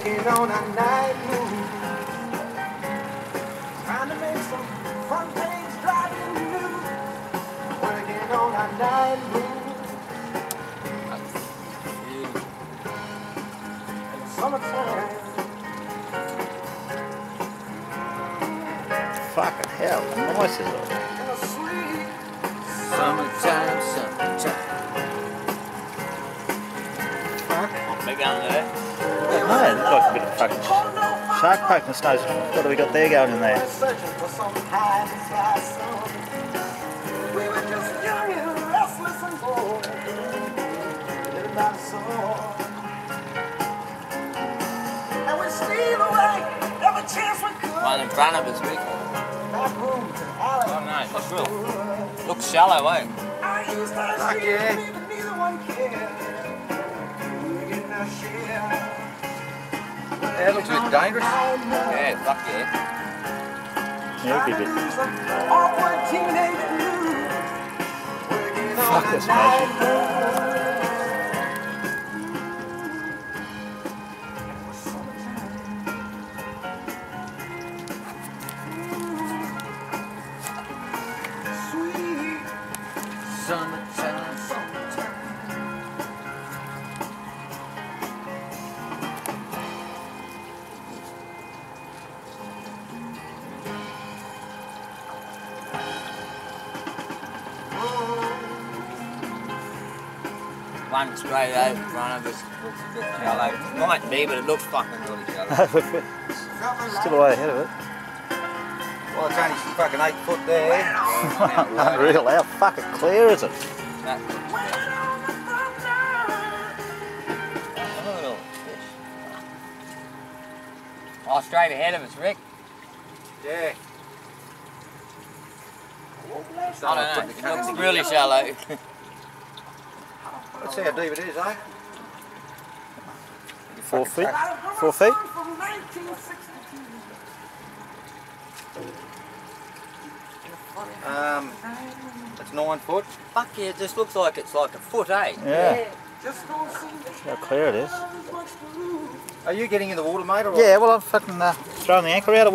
Working on a night move. Trying to make some front page driving news. Working on a night move. In the summertime. Fucking hell, how nice is it? In the sweet Summertime, summertime. We're going there. No, it looks like a bit of fucking sh- shark poke and snows. What have we got there going in there? searching for some high and dry sun. We were just young and restless and bored. Living by the sword. And we steal away every chance we could. One in front of us, Rick. Back rooms and alleys. Oh no, it's real. Looks shallow, eh? I Fuck yeah. It looks a bit dangerous. Yeah, fuck yeah. Yeah, it'd be a bit. Awkward teenage blues. Working Fuck this a magic. night One straight out in front of us looks a bit shallow. Might be, but it looks fucking really shallow. Still a way ahead of it. Well, it's only fucking eight foot there. Unreal, how fucking clear is it? That looks Another little fish. Oh, straight ahead of us, Rick. Yeah. I don't know. It looks really shallow. Let's see how deep it is, eh? Four feet? Four feet? Um, it's nine foot. Fuck yeah, it just looks like it's like a foot, eh? Yeah. Just don't seem to How clear it is. have as much to lose. Are you getting in the water, mate? Or Yeah, well, I'm fucking uh, throwing the anchor out.